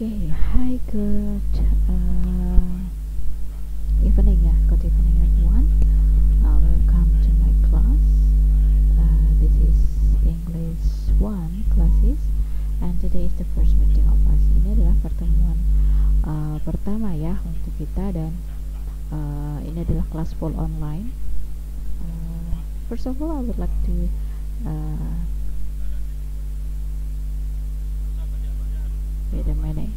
Okay, hi, good uh, evening, yeah, good evening everyone. Uh, welcome to my class. Uh, this is English 1 classes and today is the first meeting of us. Ini adalah pertemuan uh, pertama ya untuk kita dan uh, ini adalah kelas full online. Uh, first of all, I would like to uh, wait a minute.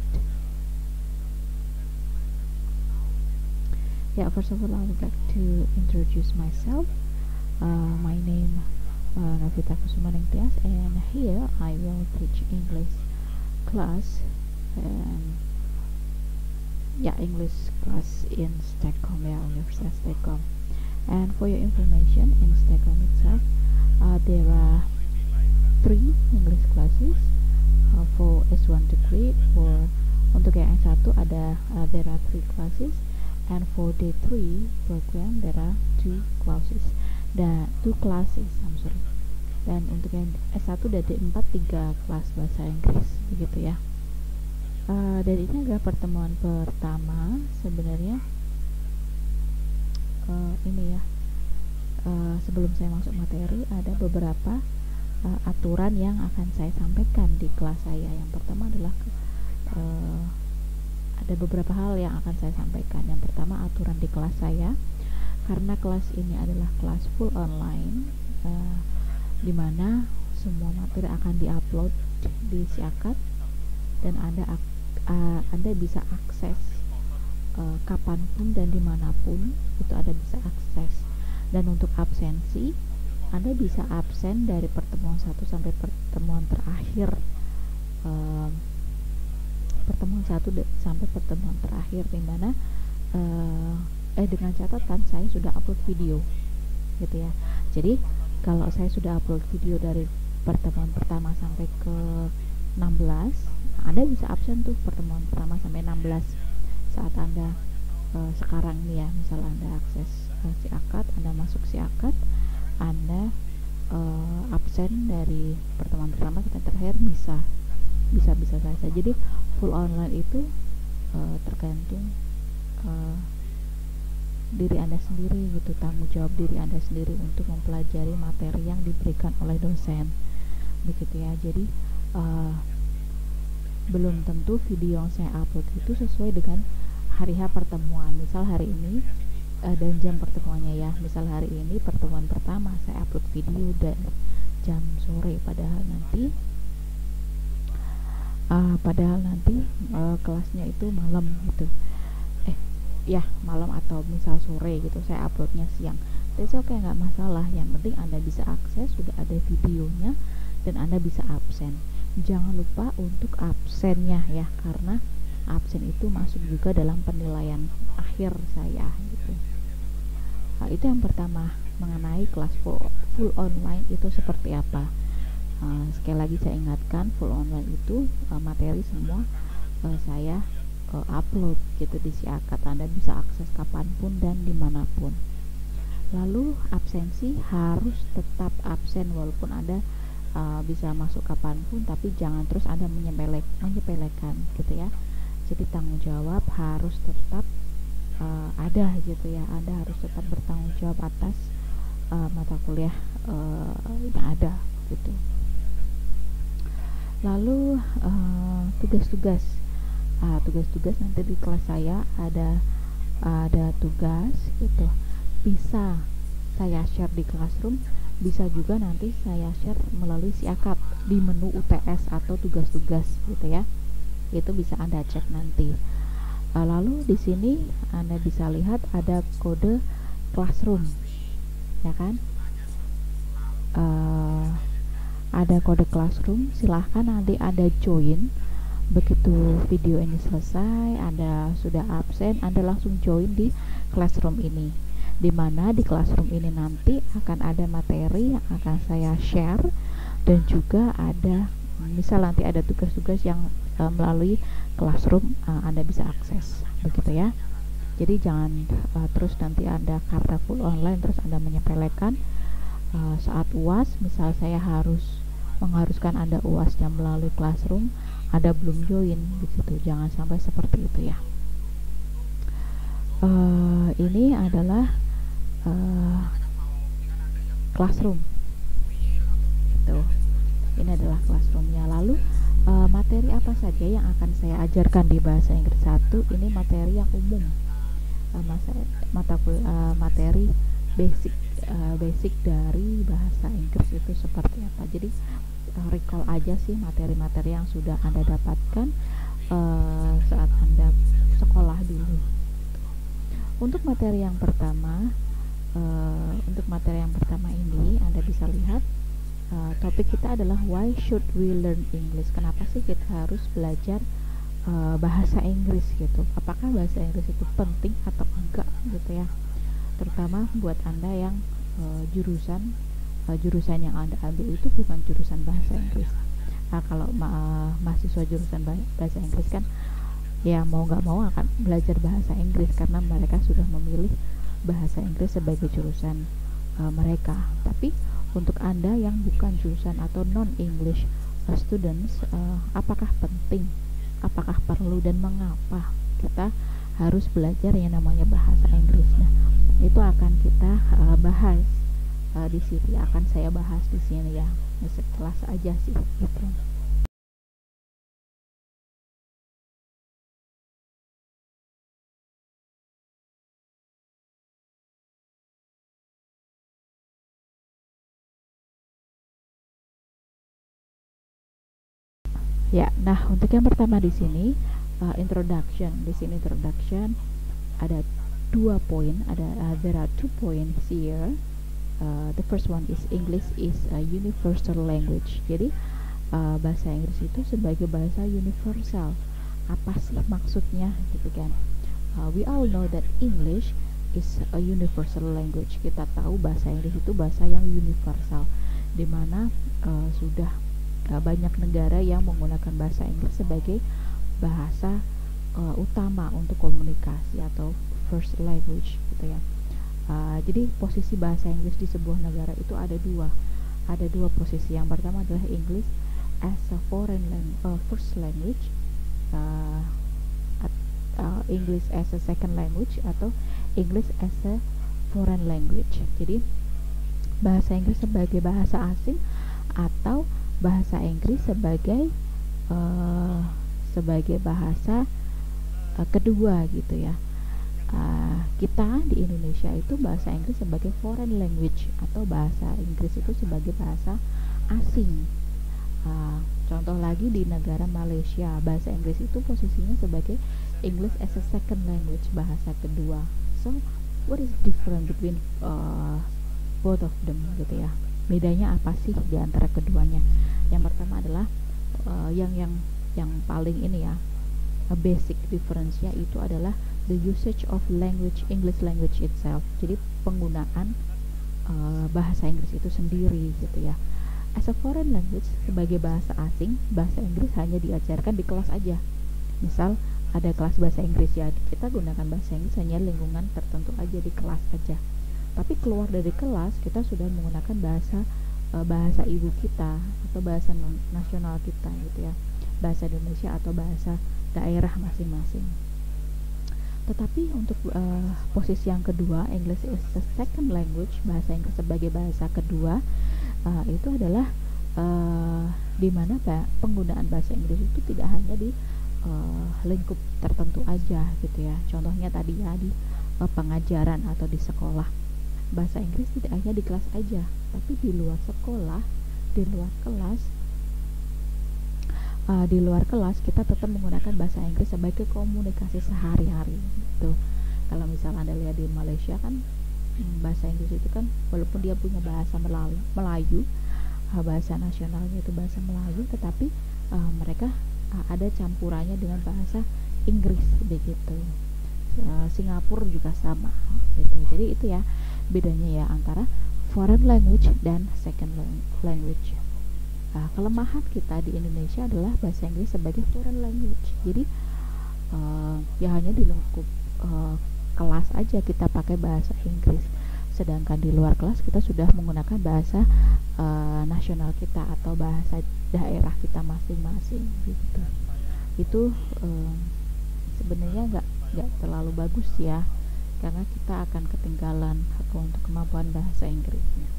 Yeah, first of all, I would like to introduce myself. Uh, my name uh, Novita kusumaningtias, and here I will teach English class and yeah, English class in Stockholm, yeah, University of Stockholm. And for your information, in Stockholm itself, uh, there are three English classes uh, for S1 degree. For untuk yang S1 ada uh, there are three classes, and for D3 program there are two classes. Dan two classes, I'm sorry. Dan untuk yang S1 dan D4 tiga kelas bahasa Inggris, begitu ya. Uh, dan ini adalah pertemuan pertama sebenarnya uh, ini ya. Uh, sebelum saya masuk materi ada beberapa uh, aturan yang akan saya sampaikan di kelas saya. Yang pertama adalah uh, ada beberapa hal yang akan saya sampaikan. Yang pertama aturan di kelas saya karena kelas ini adalah kelas full online uh, di mana semua materi akan diupload di Siakat dan Anda uh, Anda bisa akses uh, kapan pun dan di mana pun itu Anda bisa akses dan untuk absensi anda bisa absen dari pertemuan satu sampai pertemuan terakhir uh, pertemuan satu sampai pertemuan terakhir di mana uh, eh dengan catatan saya sudah upload video gitu ya. Jadi kalau saya sudah upload video dari pertemuan pertama sampai ke 16 Anda bisa absen tuh pertemuan pertama sampai 16 saat Anda uh, sekarang nih ya misal Anda akses uh, si akad Anda masuk si akad anda uh, absen dari pertemuan pertama sampai terakhir bisa bisa bisa saja. Jadi full online itu uh, tergantung uh, diri anda sendiri gitu tanggung jawab diri anda sendiri untuk mempelajari materi yang diberikan oleh dosen. Begitu ya. Jadi uh, belum tentu video yang saya upload itu sesuai dengan hari H pertemuan. Misal hari ini uh, dan jam pertemuannya ya. Misal hari ini pertemuan pertama saya upload video dan jam sore. Padahal nanti uh, padahal nanti uh, kelasnya itu malam gitu. Eh ya malam atau misal sore gitu saya uploadnya siang. Tapi oke okay, nggak masalah. Yang penting anda bisa akses sudah ada videonya dan anda bisa absen. Jangan lupa untuk absennya ya karena absen itu masuk juga dalam penilaian akhir saya gitu Hal itu yang pertama mengenai kelas full, full online itu seperti apa. Uh, sekali lagi saya ingatkan full online itu uh, materi semua uh, saya uh, upload gitu di Siakat. Anda bisa akses kapan pun dan di mana pun. Lalu absensi harus tetap absen walaupun Anda uh, bisa masuk kapan pun tapi jangan terus Anda menyepelek menyepelekan gitu ya. Jadi tanggung jawab harus tetap uh, ada gitu ya Anda harus tetap bertanggung jawab atas uh, mata kuliah uh, yang ada gitu. Lalu tugas-tugas. Uh, tugas-tugas nanti di kelas saya ada ada tugas gitu. Bisa saya share di classroom bisa juga nanti saya share melalui siakap di menu UTS atau tugas-tugas gitu ya. Itu bisa anda cek nanti. Uh, lalu di sini Anda bisa lihat ada kode classroom, ya kan? Uh, ada kode classroom, silahkan nanti Anda join. Begitu video ini selesai, Anda sudah absen, Anda langsung join di classroom ini. Di mana di classroom ini nanti akan ada materi yang akan saya share dan juga ada misal nanti ada tugas-tugas yang uh, melalui classroom uh, Anda bisa akses begitu ya. Jadi jangan uh, terus nanti Anda karena full online terus Anda menyepelekan uh, saat UAS misal saya harus mengharuskan Anda UASnya melalui classroom ada belum join begitu. Jangan sampai seperti itu ya. Uh, ini adalah uh, classroom. Itu ini adalah classroomnya. Lalu uh, materi apa saja yang akan saya ajarkan di bahasa Inggris? Satu ini materi yang umum. Uh, masa, mata uh, materi basic uh, basic dari bahasa Inggris itu seperti apa. Jadi uh, recall aja sih materi-materi yang sudah anda dapatkan uh, saat anda sekolah dulu. Untuk materi yang pertama uh, untuk materi yang pertama ini anda bisa lihat uh, topik kita adalah why should we learn English? Kenapa sih kita harus belajar uh, bahasa Inggris gitu? Apakah bahasa Inggris itu penting atau enggak gitu ya? Terutama buat anda yang uh, jurusan uh, jurusan yang anda ambil itu bukan jurusan bahasa Inggris. Nah, kalau ma mahasiswa jurusan bahasa Inggris kan ya mau nggak mau akan belajar bahasa Inggris karena mereka sudah memilih bahasa Inggris sebagai jurusan uh, mereka. Tapi untuk anda yang bukan jurusan atau non English uh, students uh, apakah penting? Apakah perlu dan mengapa kita harus belajar yang namanya bahasa Inggris? Nah itu akan kita uh, bahas uh, di sini akan saya bahas di sini ya. Sekelas aja sih gitu Ya, nah untuk yang pertama di sini uh, introduction. Di sini introduction ada dua poin. Ada uh, there are two points here. Uh, the first one is English is a universal language. Jadi uh, bahasa Inggris itu sebagai bahasa universal. Apa sih maksudnya gitu kan? Uh, we all know that English is a universal language. Kita tahu bahasa Inggris itu bahasa yang universal, di mana uh, sudah uh, banyak negara yang menggunakan bahasa Inggris sebagai bahasa uh, utama untuk komunikasi atau first language gitu ya. Uh, jadi posisi bahasa Inggris di sebuah negara itu ada dua, ada dua posisi. Yang pertama adalah English as a foreign language, uh, first language, uh, uh, English as a second language atau English as a foreign language. Jadi bahasa Inggris sebagai bahasa asing atau bahasa Inggris sebagai uh, sebagai bahasa uh, kedua gitu ya. Uh, kita di Indonesia itu bahasa Inggris sebagai foreign language atau bahasa Inggris itu sebagai bahasa asing. Uh, contoh lagi di negara Malaysia bahasa Inggris itu posisinya sebagai English as a second language bahasa kedua. So what is different between uh, both of them gitu ya? Bedanya apa sih di antara keduanya? Yang pertama adalah uh, yang yang yang paling ini ya a basic difference-nya itu adalah the usage of language English language itself. Jadi penggunaan uh, bahasa Inggris itu sendiri gitu ya. As a foreign language sebagai bahasa asing bahasa Inggris hanya diajarkan di kelas aja. Misal ada kelas bahasa Inggris ya kita gunakan bahasa Inggris hanya lingkungan tertentu aja di kelas aja tapi keluar dari kelas kita sudah menggunakan bahasa e, bahasa ibu kita atau bahasa nasional kita gitu ya. Bahasa Indonesia atau bahasa daerah masing-masing. Tetapi untuk uh, posisi yang kedua English is the second language bahasa Inggris sebagai bahasa kedua uh, itu adalah uh, di mana penggunaan bahasa Inggris itu tidak hanya di uh, lingkup tertentu aja gitu ya. Contohnya tadi ya di uh, pengajaran atau di sekolah bahasa Inggris tidak hanya di kelas aja tapi di luar sekolah di luar kelas uh, di luar kelas kita tetap menggunakan bahasa Inggris sebagai komunikasi sehari-hari gitu. Kalau misalnya anda lihat di Malaysia kan hmm, bahasa Inggris itu kan walaupun dia punya bahasa Melayu, Melayu uh, bahasa nasionalnya itu bahasa Melayu tetapi uh, mereka uh, ada campurannya dengan bahasa Inggris begitu uh, Singapura juga sama gitu. Jadi itu ya bedanya ya antara foreign language dan second language. Uh, kelemahan kita di Indonesia adalah bahasa Inggris sebagai foreign language. Jadi uh, ya hanya di lingkup uh, kelas aja kita pakai bahasa Inggris. Sedangkan di luar kelas kita sudah menggunakan bahasa uh, nasional kita atau bahasa daerah kita masing-masing gitu. Itu uh, sebenarnya nggak nggak terlalu bagus ya karena kita akan ketinggalan untuk kemampuan bahasa Inggrisnya.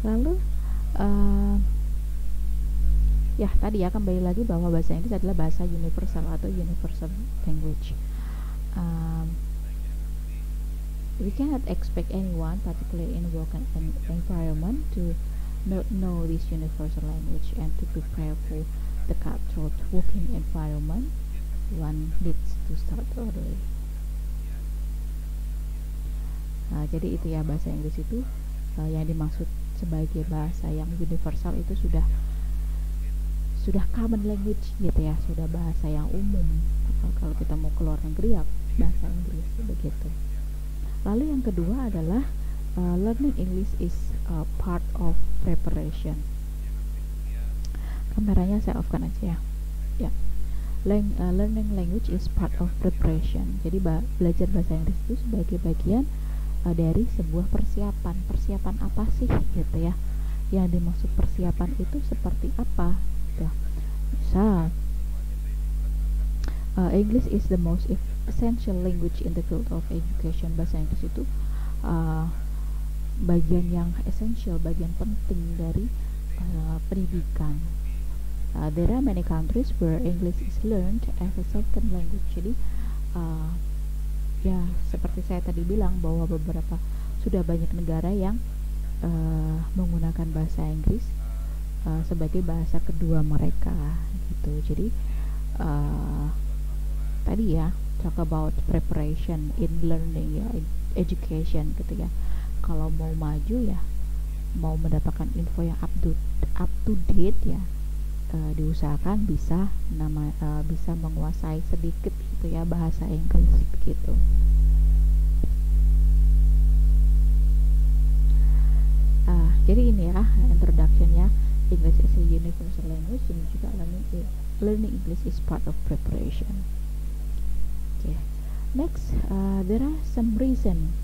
Lalu uh, ya tadi ya kembali lagi bahwa bahasa Inggris adalah bahasa universal atau universal language. Um, we cannot expect anyone particularly in work environment to know this universal language and to prepare for the cutthroat working environment one needs to start early. Nah, jadi itu ya bahasa Inggris itu. Uh, yang dimaksud sebagai bahasa yang universal itu sudah sudah common language gitu ya sudah bahasa yang umum. Kalau kita mau keluar negeri ya bahasa Inggris begitu lalu yang kedua adalah uh, learning English is a part of preparation. Kameranya saya offkan aja ya. Ya. Lang uh, learning language is part of preparation. Jadi ba belajar bahasa Inggris itu sebagai bagian uh, dari sebuah persiapan. Persiapan apa sih gitu ya? Yang dimaksud persiapan itu seperti apa gitu. Misal uh, English is the most essential language in the field of education bahasa Inggris itu uh, bagian yang essential bagian penting dari uh, pendidikan. Uh, there are many countries where English is learned as a second language. Jadi uh, ya seperti saya tadi bilang bahwa beberapa sudah banyak negara yang uh, menggunakan bahasa Inggris uh, sebagai bahasa kedua mereka gitu. Jadi uh, tadi ya talk about preparation in learning ya education gitu ya kalau mau maju ya mau mendapatkan info yang up to up to date ya uh, diusahakan bisa nama uh, bisa menguasai sedikit gitu ya bahasa Inggris gitu uh, jadi ini ya introductionnya English is a universal language dan juga learning learning English is part of preparation. Okay. Next, uh, there are some reason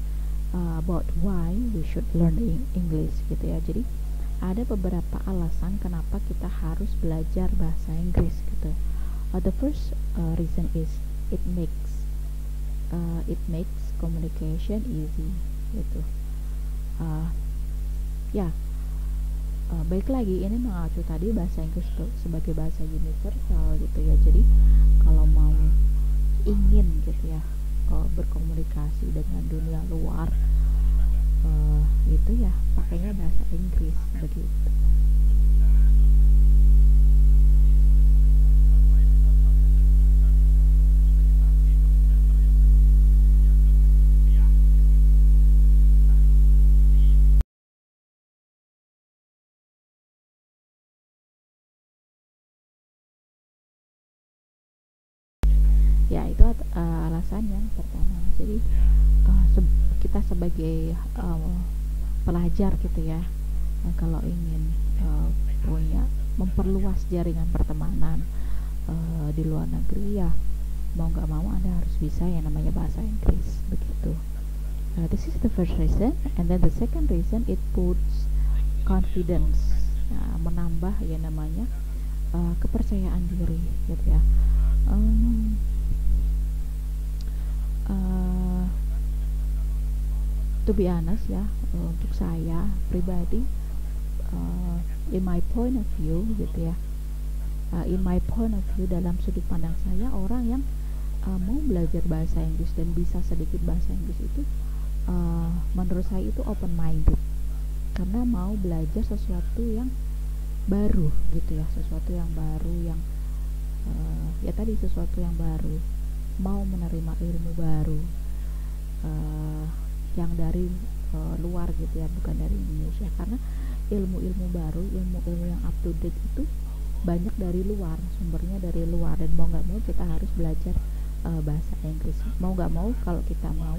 uh, about why we should learn English gitu ya. Jadi ada beberapa alasan kenapa kita harus belajar bahasa Inggris gitu. Uh, the first uh, reason is it makes uh, it makes communication easy gitu. Uh, ya. Yeah uh, baik lagi ini mengacu tadi bahasa Inggris sebagai bahasa universal gitu ya jadi kalau mau ingin gitu ya uh, berkomunikasi dengan dunia luar uh, itu ya pakainya bahasa Inggris begitu ya itu uh, alasan yang pertama. Jadi uh, se kita sebagai uh, pelajar gitu ya uh, kalau ingin uh, punya memperluas jaringan pertemanan uh, di luar negeri ya mau nggak mau anda harus bisa yang namanya bahasa Inggris begitu. Uh, this is the first reason and then the second reason it puts confidence nah, menambah ya namanya uh, kepercayaan diri gitu ya. Um, uh, to be honest ya uh, untuk saya pribadi uh, in my point of view gitu ya uh, in my point of view dalam sudut pandang saya orang yang uh, mau belajar bahasa Inggris dan bisa sedikit bahasa Inggris itu uh, menurut saya itu open minded karena mau belajar sesuatu yang baru gitu ya sesuatu yang baru yang uh, ya tadi sesuatu yang baru mau menerima ilmu baru uh, yang dari uh, luar gitu ya bukan dari Indonesia. Karena ilmu-ilmu baru ilmu-ilmu yang up to date itu banyak dari luar sumbernya dari luar. Dan mau nggak mau kita harus belajar uh, bahasa Inggris. Mau nggak mau kalau kita mau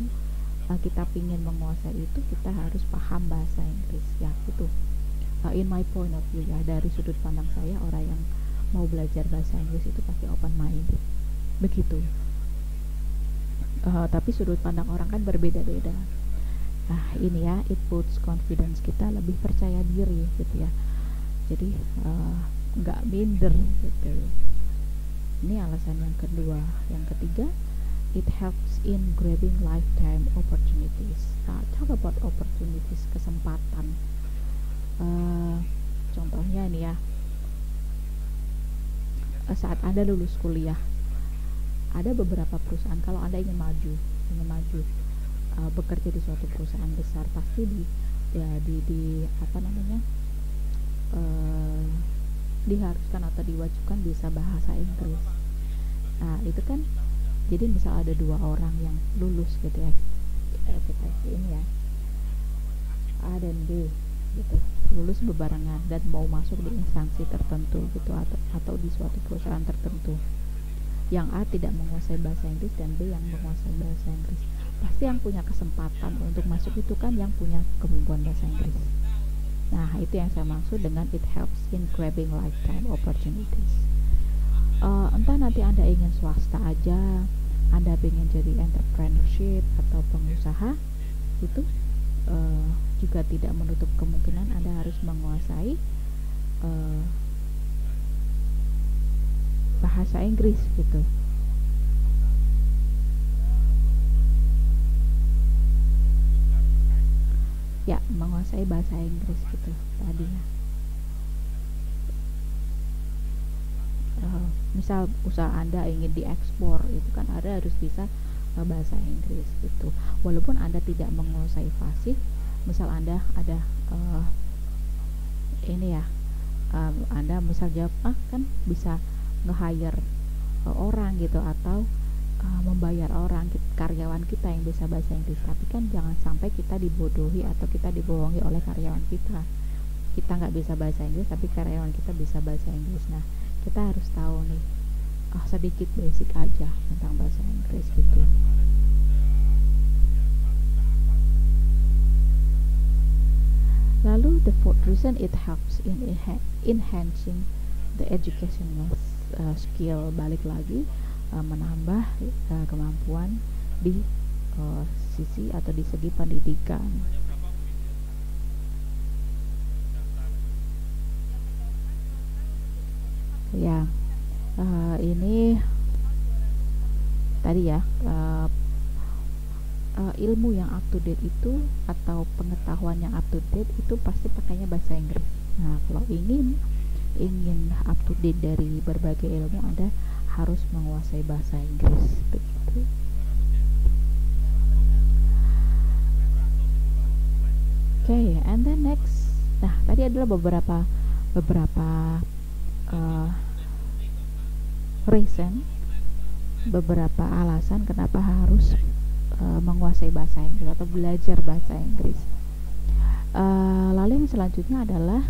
uh, kita ingin menguasai itu kita harus paham bahasa Inggris. Ya itu. Uh, in my point of view ya dari sudut pandang saya orang yang mau belajar bahasa Inggris itu pakai open mind. Begitu uh, tapi sudut pandang orang kan berbeda-beda. Nah ini ya it puts confidence kita lebih percaya diri gitu ya. Jadi uh, nggak minder gitu. Ini alasan yang kedua. Yang ketiga it helps in grabbing lifetime opportunities. Nah, talk about opportunities kesempatan. Uh, contohnya ini ya. Saat anda lulus kuliah ada beberapa perusahaan kalau anda ingin maju ingin maju uh, bekerja di suatu perusahaan besar pasti di ya di di apa namanya uh, diharuskan atau diwajibkan bisa bahasa Inggris. Nah itu kan jadi misal ada dua orang yang lulus gitu ya eh, kita ini ya A dan B gitu lulus bebarengan dan mau masuk di instansi tertentu gitu atau atau di suatu perusahaan tertentu yang A tidak menguasai bahasa Inggris dan B yang menguasai bahasa Inggris. Pasti yang punya kesempatan untuk masuk itu kan yang punya kemampuan bahasa Inggris. Nah itu yang saya maksud dengan it helps in grabbing lifetime opportunities. Uh, entah nanti anda ingin swasta aja anda ingin jadi entrepreneurship atau pengusaha itu uh, juga tidak menutup kemungkinan anda harus menguasai uh, bahasa Inggris gitu. Ya menguasai bahasa Inggris gitu tadi ya uh, misal usaha anda ingin diekspor itu kan anda harus bisa uh, bahasa Inggris gitu. Walaupun anda tidak menguasai fasih misal anda ada uh, ini ya um, anda misal jawab ah kan bisa nge-hire uh, orang gitu atau uh, membayar orang karyawan kita yang bisa bahasa Inggris. Tapi kan jangan sampai kita dibodohi atau kita dibohongi oleh karyawan kita. Kita nggak bisa bahasa Inggris tapi karyawan kita bisa bahasa Inggris. Nah kita harus tahu nih oh, sedikit basic aja tentang bahasa Inggris gitu. Lalu the fourth reason it helps in enhancing the educational uh, skill balik lagi uh, menambah uh, kemampuan di uh, sisi atau di segi pendidikan. Ya, uh, ini tadi ya uh, uh, ilmu yang up to date itu atau pengetahuan yang up to date itu pasti pakainya bahasa Inggris. Nah, kalau ingin ingin up to date dari berbagai ilmu Anda harus menguasai bahasa Inggris begitu Oke, okay, and then next. Nah, tadi adalah beberapa beberapa uh, reason, beberapa alasan kenapa harus uh, menguasai bahasa Inggris atau belajar bahasa Inggris. Uh, lalu yang selanjutnya adalah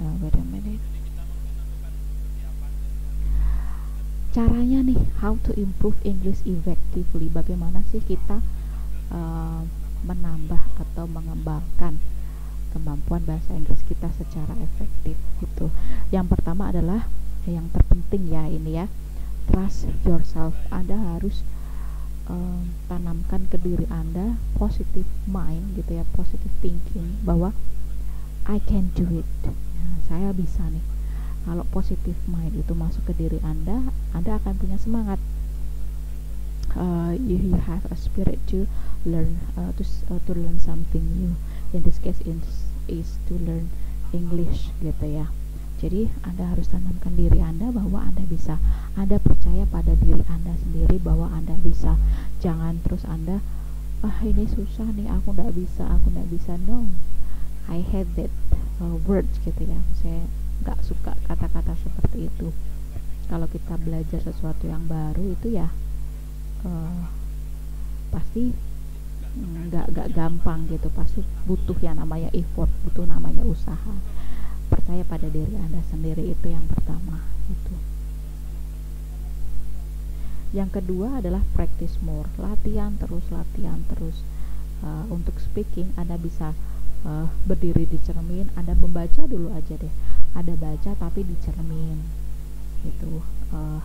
uh, wait a minute. Caranya nih how to improve English effectively. Bagaimana sih kita uh, menambah atau mengembangkan kemampuan bahasa Inggris kita secara efektif gitu? Yang pertama adalah yang terpenting ya ini ya trust yourself. Anda harus uh, tanamkan ke diri Anda positive mind gitu ya positive thinking bahwa I can do it saya bisa nih. Kalau positif mind itu masuk ke diri anda anda akan punya semangat. Uh, you, have a spirit to learn uh, to uh, to learn something new. In this case is is to learn English gitu ya. Jadi anda harus tanamkan diri anda bahwa anda bisa. Anda percaya pada diri anda sendiri bahwa anda bisa. Jangan terus anda ah ini susah nih aku nggak bisa aku nggak bisa. No I hate that uh, words gitu ya. Saya nggak suka kata-kata seperti itu. Kalau kita belajar sesuatu yang baru itu ya uh, pasti nggak nggak gampang gitu. Pasti butuh yang namanya effort butuh namanya usaha. Percaya pada diri anda sendiri itu yang pertama itu yang kedua adalah practice more. Latihan terus latihan terus. Uh, untuk speaking anda bisa uh, berdiri di cermin Anda membaca dulu aja deh. Ada baca tapi di cermin. Itu uh,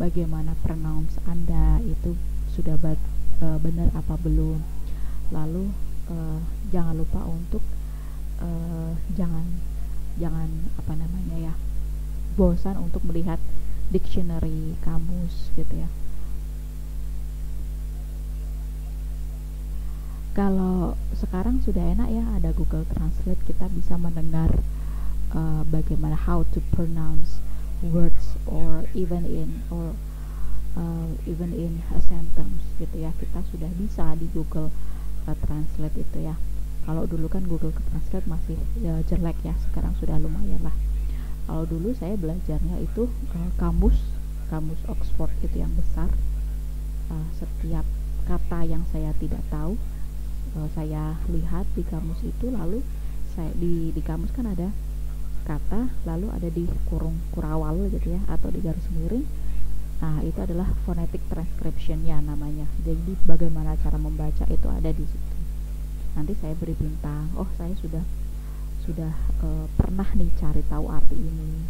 bagaimana pronounce anda itu sudah uh, benar apa belum? Lalu uh, jangan lupa untuk uh, jangan jangan apa namanya ya bosan untuk melihat dictionary kamus gitu ya kalau sekarang sudah enak ya ada Google Translate kita bisa mendengar uh, bagaimana how to pronounce words or even in or uh, even in a sentence gitu ya. Kita sudah bisa di Google uh, Translate itu ya. Kalau dulu kan Google Translate masih ya, jelek ya sekarang sudah lumayan lah. Kalau dulu saya belajarnya itu uh, kamus kamus Oxford itu yang besar. Uh, setiap kata yang saya tidak tahu uh, saya lihat di kamus itu lalu saya di di kamus kan ada kata lalu ada di kurung kurawal gitu ya atau di garis miring. Nah itu adalah phonetic transcription ya namanya. Jadi bagaimana cara membaca itu ada di situ. Nanti saya beri bintang oh saya sudah sudah uh, pernah nih cari tahu arti ini.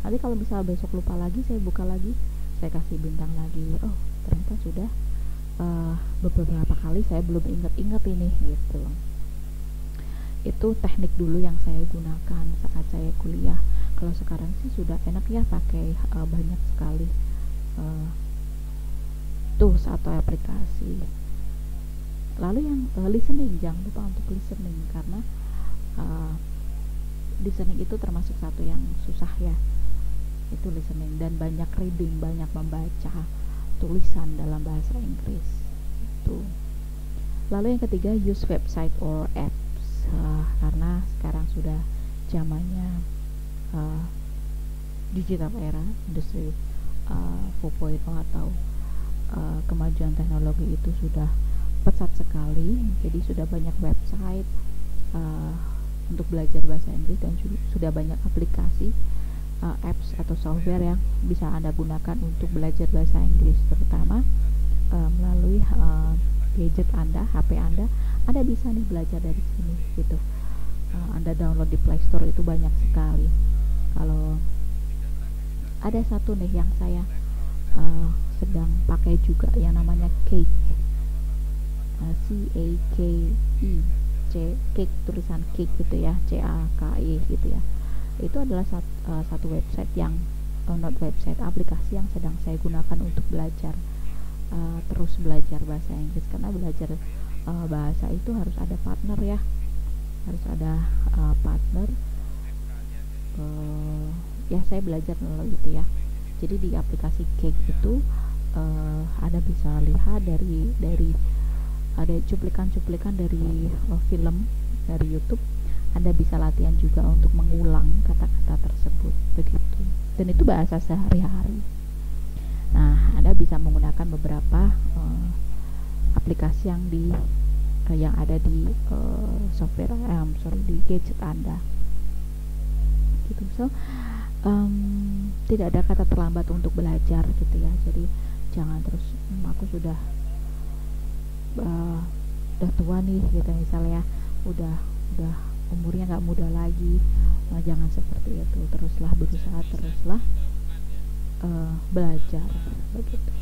Nanti kalau misalnya besok lupa lagi saya buka lagi saya kasih bintang lagi. Oh ternyata sudah uh, beberapa kali saya belum ingat-ingat ini gitu. Itu teknik dulu yang saya gunakan saat saya kuliah. Kalau sekarang sih sudah enak ya pakai uh, banyak sekali uh, tools atau aplikasi. Lalu yang uh, listening jangan lupa untuk listening karena uh, listening itu termasuk satu yang susah ya itu listening. Dan banyak reading banyak membaca tulisan dalam bahasa Inggris. Itu lalu yang ketiga use website or apps. Uh, karena sekarang sudah zamannya uh, digital era industri uh, 4.0 atau uh, kemajuan teknologi itu sudah pesat sekali. Jadi sudah banyak website uh, untuk belajar bahasa Inggris dan sudah banyak aplikasi uh, apps atau software yang bisa Anda gunakan untuk belajar bahasa Inggris terutama uh, melalui uh, gadget Anda, HP Anda. Anda bisa nih belajar dari sini gitu. Uh, anda download di Play Store itu banyak sekali. Kalau ada satu nih yang saya uh, sedang pakai juga yang namanya Cake. C A K E C Cake tulisan Cake gitu ya, C A K E gitu ya itu adalah sat, uh, satu website yang uh, not website aplikasi yang sedang saya gunakan untuk belajar uh, terus belajar bahasa Inggris. Karena belajar uh, bahasa itu harus ada partner ya. Harus ada uh, partner. Uh, ya saya belajar melalui itu ya. Jadi di aplikasi Cake itu uh, anda bisa lihat dari dari ada cuplikan-cuplikan dari uh, film dari YouTube anda bisa latihan juga untuk mengulang kata-kata tersebut begitu. Dan itu bahasa sehari-hari. Nah, Anda bisa menggunakan beberapa uh, aplikasi yang di uh, yang ada di uh, software um, sorry di gadget Anda. Gitu. So, um, tidak ada kata terlambat untuk belajar gitu ya. Jadi jangan terus hmm, aku sudah uh, udah tua nih gitu misalnya udah udah umurnya nggak muda lagi. Nah, jangan seperti itu. Teruslah berusaha teruslah uh, belajar. Begitu.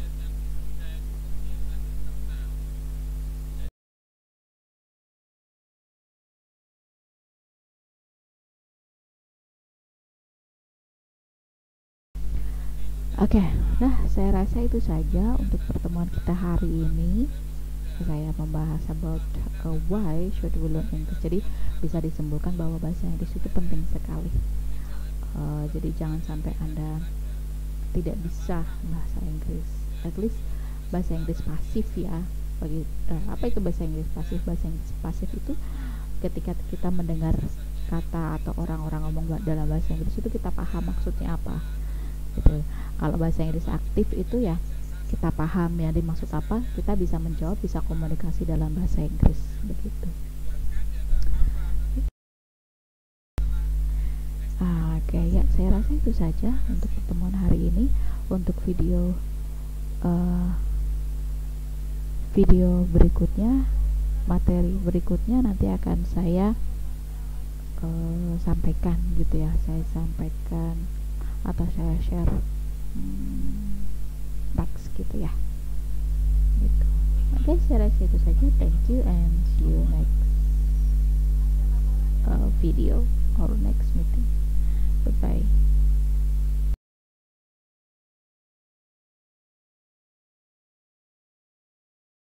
Oke, okay, nah saya rasa itu saja untuk pertemuan kita hari ini saya membahas about uh, why should we learn English. Jadi bisa disimpulkan bahwa bahasa Inggris itu penting sekali. Uh, jadi jangan sampai anda tidak bisa bahasa Inggris. At least bahasa Inggris pasif ya. Bagi uh, apa itu bahasa Inggris pasif? Bahasa Inggris pasif itu ketika kita mendengar kata atau orang-orang ngomong dalam bahasa Inggris itu kita paham maksudnya apa gitu. Kalau bahasa Inggris aktif itu ya kita paham yang dimaksud apa kita bisa menjawab bisa komunikasi dalam bahasa Inggris begitu. Ah, oke ya saya rasa itu saja untuk pertemuan hari ini untuk video uh, video berikutnya materi berikutnya nanti akan saya uh, sampaikan gitu ya saya sampaikan atau saya share. Hmm, Bucks gitu ya. Gitu. Oke okay, saya rasa itu saja. Thank you and see you next uh, video or next meeting. Bye bye